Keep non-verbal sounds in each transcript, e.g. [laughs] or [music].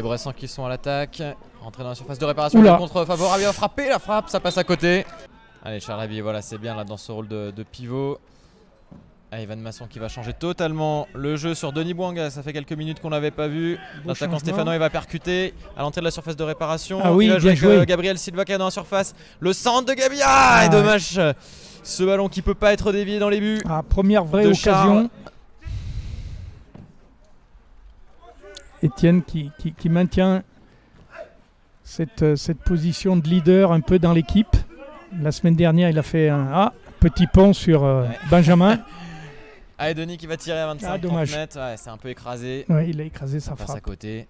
Les Bressans qui sont à l'attaque. Entré dans la surface de réparation. Le contre favorable. Va frapper. La frappe, ça passe à côté. Allez, Charles voilà, c'est bien là dans ce rôle de, de pivot. Ah, Ivan Masson qui va changer totalement le jeu sur Denis Bouanga. Ça fait quelques minutes qu'on l'avait pas vu. L'attaquant. Stéphanois il va percuter à l'entrée de la surface de réparation. Ah oui, il va bien avec, joué. euh, Gabriel Silva qui est dans la surface. Le centre de Gabi. Ah, Ah, et dommage. Ce ballon qui peut pas être dévié dans les buts. Ah, première vraie De occasion. Charles. Étienne qui, qui- qui maintient cette, euh, cette position de leader un peu dans l'équipe. La semaine dernière, il a fait un ah, petit pont sur euh, Ouais. Benjamin. [laughs] Ah, et Denis qui va tirer à 25 Ah, dommage. mètres. Ouais, c'est un peu écrasé. Ouais, il a écrasé sa passe à frappe. côté.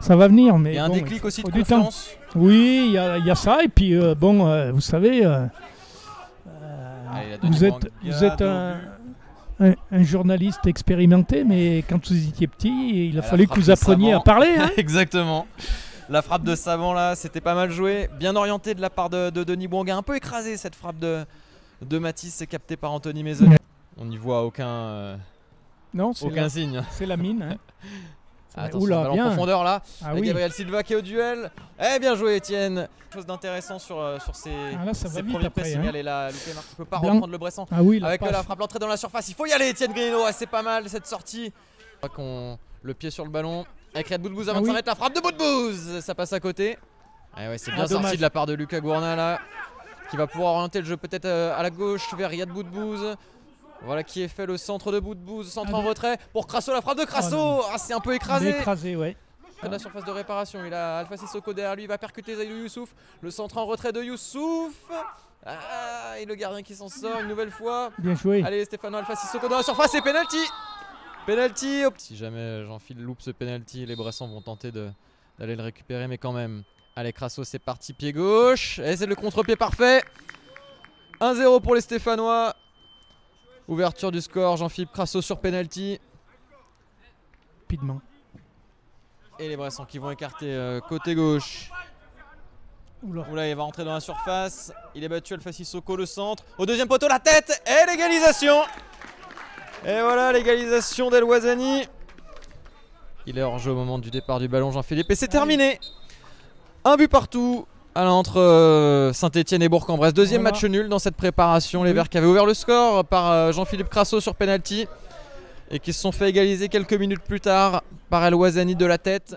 Ça va venir, mais Il y a un bon, déclic aussi de confiance. Oui, il y, a il y a ça. Et puis, euh, bon, euh, vous savez, Allez, vous êtes, vous un, but. Un- un journaliste expérimenté, mais quand vous étiez petit, il a fallu que vous appreniez à parler. hein. [laughs] Exactement. La frappe de Savant là, c'était pas mal joué. Bien orienté de la part de, de Denis Bouanga. Un peu écrasé cette frappe de, de Matisse. C'est capté par Anthony Maison. Ouais. On n'y voit aucun, euh, non, c'est aucun la, signe. c'est la mine. hein. [laughs] Ah, Attention, Oula, ballon en bien. profondeur là. Ah oui. Gabriel Silva qui est au duel. Eh bien joué Étienne. Chose d'intéressant sur, euh, sur ses, Ah, là, vite premiers après, pressings. hein. Allez là, Luke Marc peut pas reprendre le Bressan. Ah oui, Avec euh, passe. la frappe, l'entrée dans la surface. Il faut y aller Étienne Grino. Ah, c'est pas mal cette sortie. Qu'on le pied sur le ballon. Avec Riyad Boudbouz 25 oui. mètres. La frappe de Boudbouz. Ça passe à côté. Ah ouais, c'est bien sorti de la part de Lucas Gourna là. Qui va pouvoir orienter le jeu peut-être euh, à la gauche vers Riyad Boudbouz. Voilà qui est fait le centre de Boudbouz. Centre Ah, en de- retrait pour Crasso. La frappe de Crasso. non. Ah, c'est un peu écrasé. écrasé, ouais. De la surface de réparation, il a Alpha Sissoko derrière lui, il va percuter Zaidou Youssouf. Le centre en retrait de Youssouf. Ah, et le gardien qui s'en sort une nouvelle fois. Bien joué. Allez, Stéphano Alpha Sissoko dans la surface et penalty. Penalty. Si jamais Jean-Phil loupe ce penalty, les Bressans vont tenter de- d'aller le récupérer, mais quand même. Allez, Crasso, c'est parti, pied gauche. Et c'est le contre-pied parfait. 1-0 pour les Stéphanois. Ouverture du score, Jean-Philippe Crasso sur penalty. Rapidement. Et les Bressans qui vont écarter euh, côté gauche. Oula. Oula, il va rentrer dans la surface. Il est battu Alpha Sissoko, le centre. Au deuxième poteau, la tête. Et l'égalisation. Et voilà, l'égalisation d'El Wazani. Il est hors jeu au moment du départ du ballon, Jean-Philippe. Et c'est terminé. Un but partout. Alors, entre euh, Saint-Etienne et Bourg-en-Bresse. Deuxième Voilà. match nul dans cette préparation. Les. Verts qui avaient ouvert le score par euh, Jean-Philippe Crasso sur penalty. Et qui se sont fait égaliser quelques minutes plus tard par El Wazani de la tête.